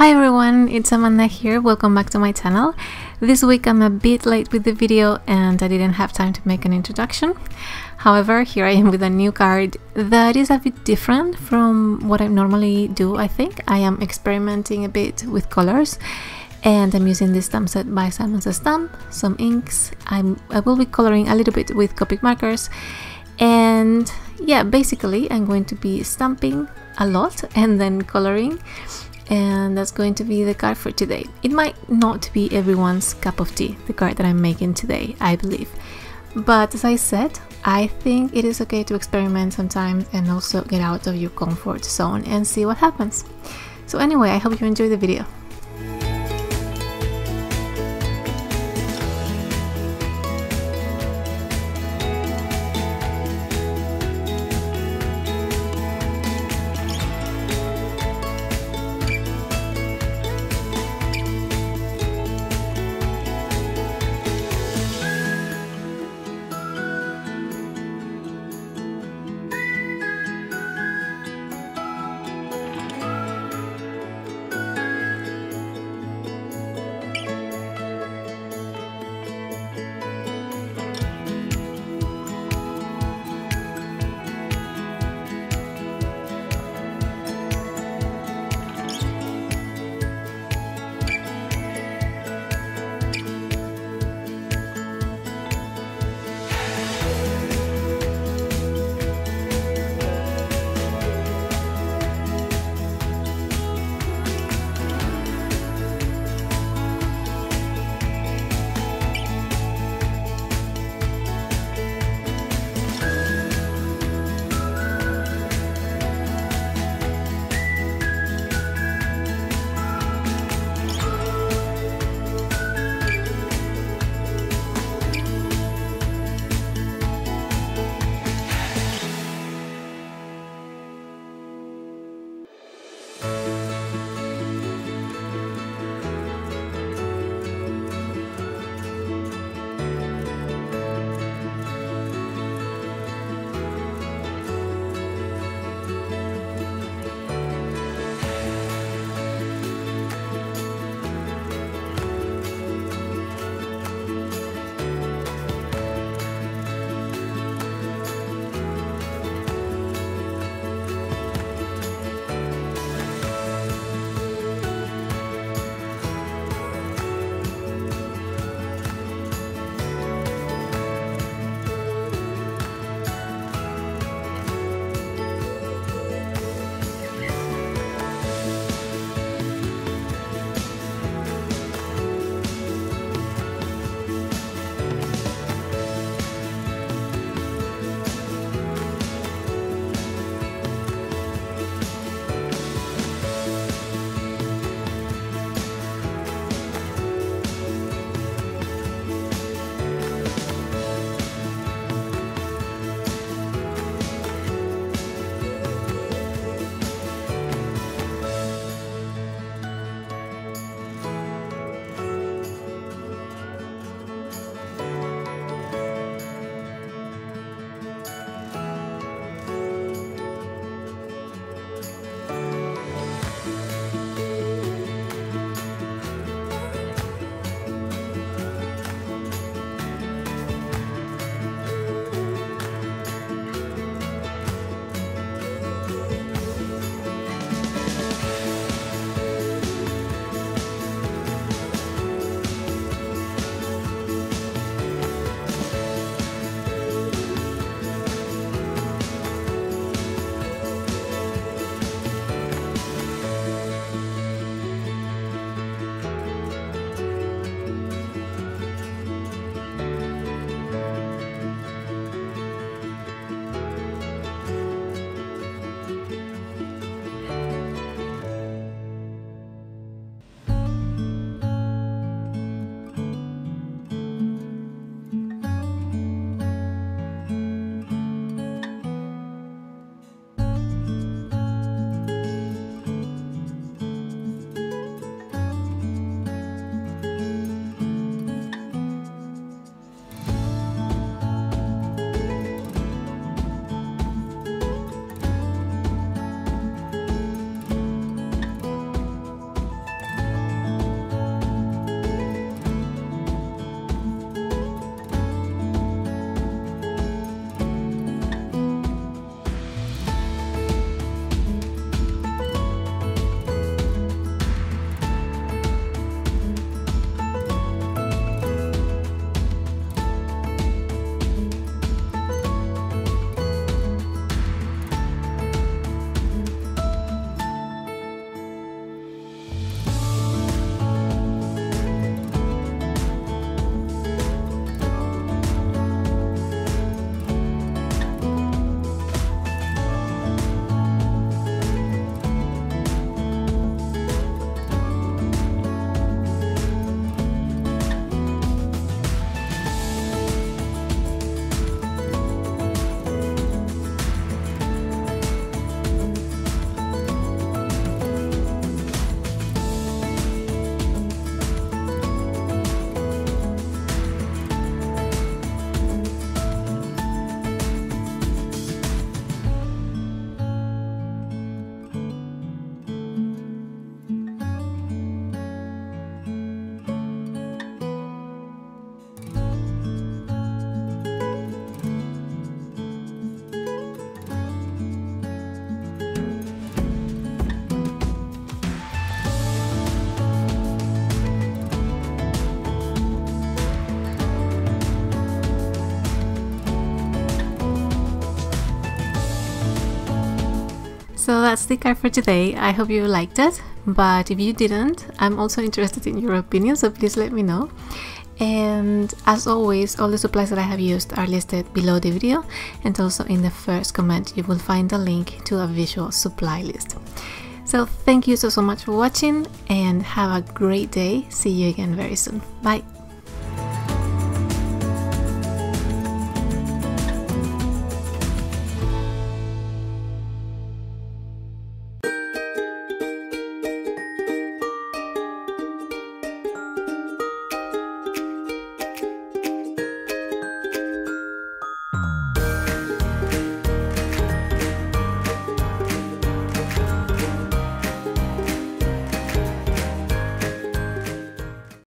Hi everyone, it's Amanda here, welcome back to my channel. This week I'm a bit late with the video and I didn't have time to make an introduction. However, here I am with a new card that is a bit different from what I normally do, I think. I am experimenting a bit with colors and I'm using this stamp set by Simon Says Stamp, some inks. I'm, I will be coloring a little bit with Copic markers and yeah, basically I'm going to be stamping a lot and then coloring and that's going to be the card for today. It might not be everyone's cup of tea, the card that I'm making today, I believe. But as I said, I think it is okay to experiment sometimes and also get out of your comfort zone and see what happens. So anyway, I hope you enjoy the video. So that's the card for today. I hope you liked it, but if you didn't, I'm also interested in your opinion, so please let me know. And as always, all the supplies that I have used are listed below the video, and also in the first comment you will find a link to a visual supply list. So thank you so so much for watching and have a great day. See you again very soon. Bye.